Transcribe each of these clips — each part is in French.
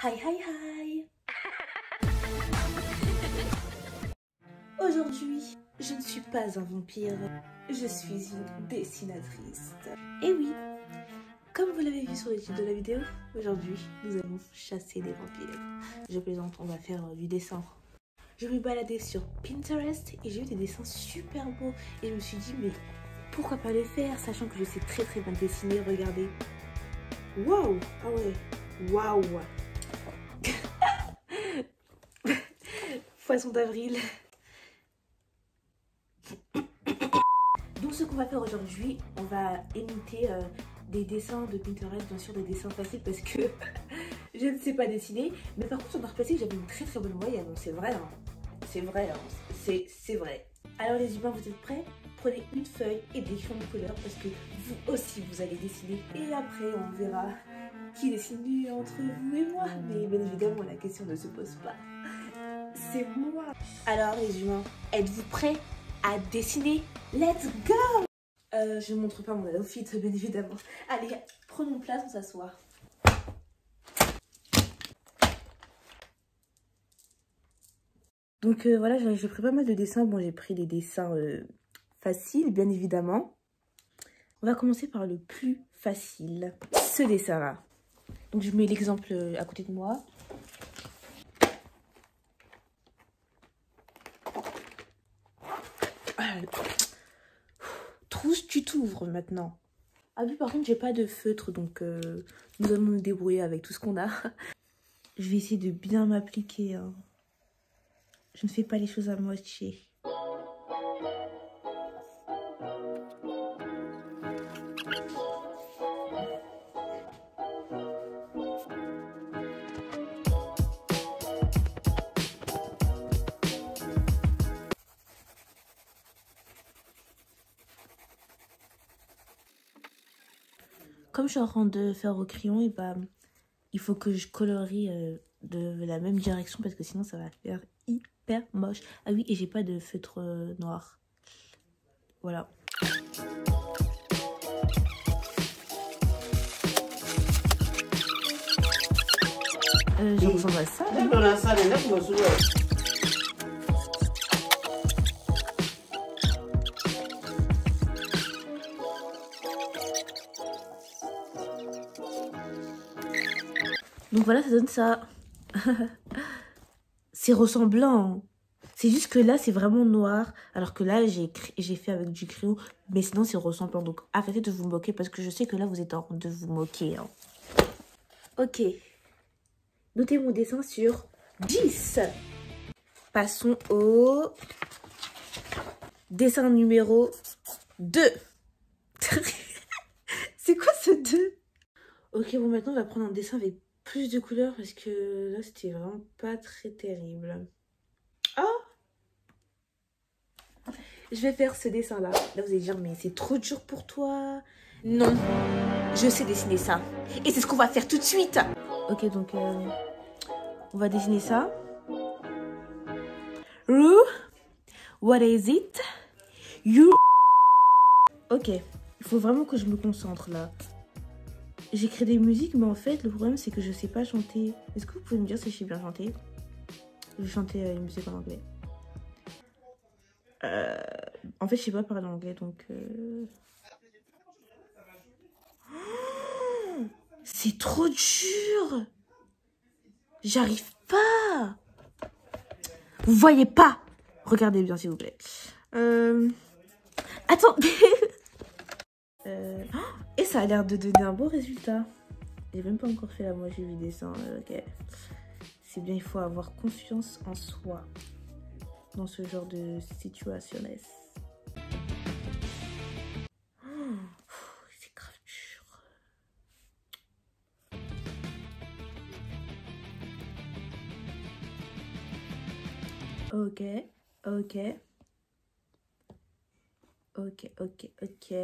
Hi, hi, hi Aujourd'hui, je ne suis pas un vampire, je suis une dessinatrice. Et oui, comme vous l'avez vu sur le titre de la vidéo, aujourd'hui, nous allons chasser des vampires. Je plaisante, on va faire du dessin. Je me baladais sur Pinterest et j'ai eu des dessins super beaux. Et je me suis dit, mais pourquoi pas les faire, sachant que je sais très très bien dessiner, regardez. Waouh Ah ouais, waouh Poisson d'avril. Donc ce qu'on va faire aujourd'hui, on va imiter euh, des dessins de Pinterest, bien sûr des dessins faciles parce que je ne sais pas dessiner. Mais par contre sur art plastique j'avais une très très bonne moyenne, c'est vrai, hein. c'est vrai, hein. c'est vrai. Alors les humains, vous êtes prêts? Prenez une feuille et des crayons de couleur parce que vous aussi vous allez dessiner. Et après on verra qui dessine mieux entre vous et moi. Mais bien évidemment la question ne se pose pas. C'est moi. Alors les humains, êtes-vous prêts à dessiner? Let's go euh, Je ne montre pas mon outfit bien évidemment. Allez, prenons place, on s'assoit. Donc euh, voilà, j'ai pris pas mal de dessins. Bon, j'ai pris des dessins euh, faciles, bien évidemment. On va commencer par le plus facile. Ce dessin-là. Donc je mets l'exemple à côté de moi. Trousse, tu t'ouvres maintenant. Ah oui, par contre, j'ai pas de feutre, donc euh, nous allons nous débrouiller avec tout ce qu'on a. Je vais essayer de bien m'appliquer. Hein. Je ne fais pas les choses à moitié. Comme je suis en train de faire au crayon, et bah, il faut que je colorie euh, de la même direction parce que sinon ça va faire hyper moche. Ah oui, et j'ai pas de feutre euh, noir. Voilà. Euh, je ressemble à ça. Donc voilà, ça donne ça. c'est ressemblant. C'est juste que là, c'est vraiment noir. Alors que là, j'ai fait avec du crayon. Mais sinon, c'est ressemblant. Donc arrêtez de vous moquer parce que je sais que là, vous êtes en train de vous moquer. Hein. Ok. Notez mon dessin sur 10. Passons au dessin numéro 2. c'est quoi ce 2 Ok, bon, maintenant, on va prendre un dessin avec plus de couleurs parce que là c'était vraiment pas très terrible. Oh Je vais faire ce dessin là. Là vous allez dire mais c'est trop dur pour toi. Non, je sais dessiner ça. Et c'est ce qu'on va faire tout de suite. Ok donc euh, on va dessiner ça. Rue, what is it? You. Ok, il faut vraiment que je me concentre là. J'écris des musiques, mais en fait, le problème, c'est que je sais pas chanter. Est-ce que vous pouvez me dire si je sais bien chanter? Je vais chanter euh, une musique en anglais. Euh, en fait, je sais pas parler anglais, donc... Euh... c'est trop dur J'arrive pas Vous voyez pas Regardez bien, s'il vous plaît. Euh... Attendez euh... Et ça a l'air de donner un beau résultat. J'ai même pas encore fait la moitié du dessin. Euh, ok. C'est bien, il faut avoir confiance en soi dans ce genre de situation. c'est grave. Ok, ok. Ok, ok, ok.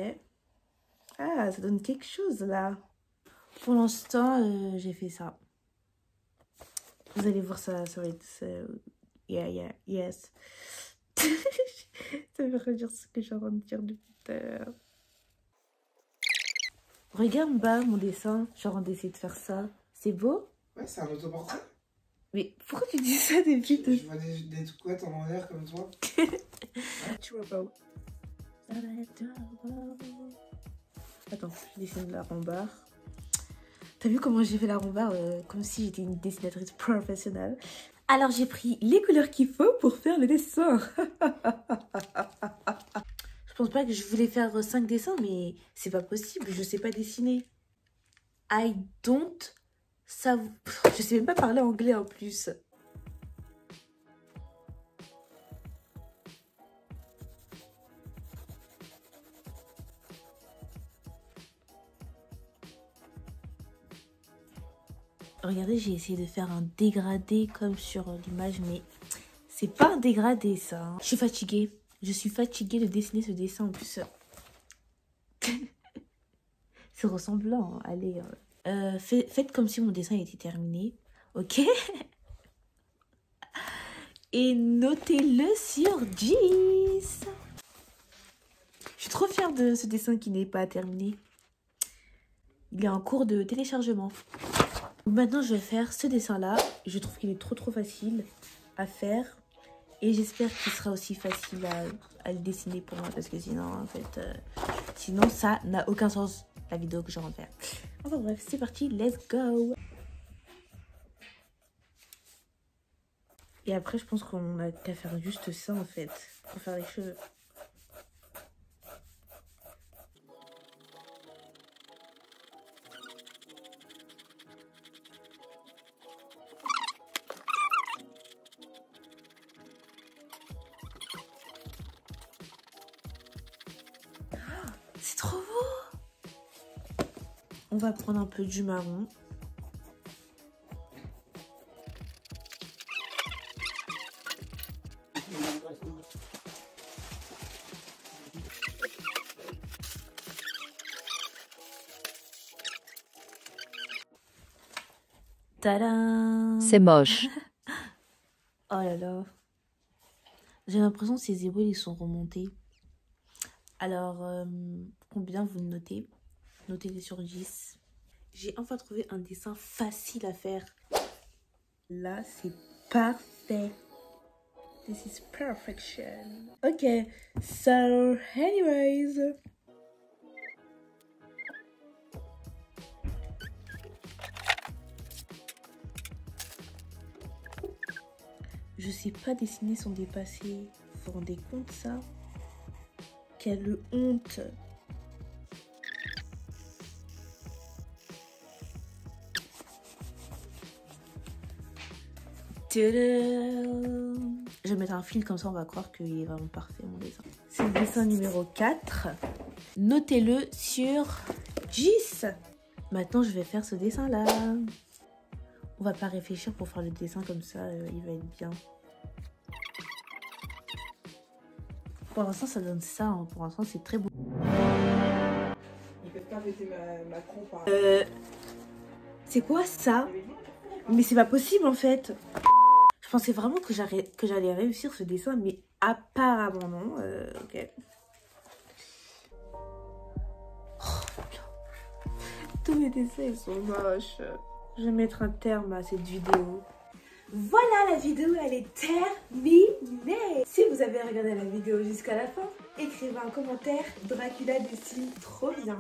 Ah, ça donne quelque chose là. Pour l'instant, euh, j'ai fait ça. Vous allez voir ça sur les... Yeah, yeah, yes. ça veut redire ce que j'ai envie de dire depuis tout à l'heure. Regarde bas mon dessin. J'ai envie d'essayer de faire ça. C'est beau? Ouais, c'est un autoportrait. Mais pourquoi tu dis ça depuis Je vois des, des couettes en envers comme toi. Trouble. Attends, je dessine la rambarre. T'as vu comment j'ai fait la rambarre euh, comme si j'étais une dessinatrice professionnelle Alors j'ai pris les couleurs qu'il faut pour faire le dessin. je pense pas que je voulais faire 5 dessins, mais c'est pas possible, je sais pas dessiner. I don't ça je sais même pas parler anglais en plus. Regardez, j'ai essayé de faire un dégradé comme sur l'image, mais c'est pas un dégradé ça. Hein. Je suis fatiguée. Je suis fatiguée de dessiner ce dessin en plus. c'est ressemblant. Hein. Allez, euh, euh, faites comme si mon dessin était terminé. Ok? Et notez-le sur 10. Je suis trop fière de ce dessin qui n'est pas terminé. Il est en cours de téléchargement. Maintenant, je vais faire ce dessin-là. Je trouve qu'il est trop trop facile à faire. Et j'espère qu'il sera aussi facile à, le dessiner pour moi. Parce que sinon, en fait, euh, sinon ça n'a aucun sens la vidéo que je vais en faire. Enfin bref, c'est parti, let's go Et après, je pense qu'on a qu'à faire juste ça en fait, pour faire les cheveux. On va prendre un peu du marron. C'est moche. oh là là. J'ai l'impression que ces éboules ils sont remontés. Alors, euh, combien vous notez? Notez-les sur 10. J'ai enfin trouvé un dessin facile à faire. Là, c'est parfait. This is perfection. Ok, so anyways. Je sais pas dessiner son dépassé. Vous vous rendez compte ça? Quelle honte Je vais mettre un fil comme ça, on va croire qu'il est vraiment parfait mon dessin. C'est le dessin numéro 4. Notez-le sur 10. Maintenant, je vais faire ce dessin-là. On va pas réfléchir pour faire le dessin comme ça, euh, il va être bien. Pour l'instant, ça donne ça. Hein. Pour l'instant, c'est très beau. Euh... C'est quoi ça? Mais c'est pas possible en fait. Je pensais vraiment que j'allais réussir ce dessin, mais apparemment non. Euh, ok. Oh, Tous mes dessins sont moches. Je vais mettre un terme à cette vidéo. Voilà, la vidéo, elle est terminée. Si vous avez regardé la vidéo jusqu'à la fin, écrivez un commentaire. Dracula dessine trop bien.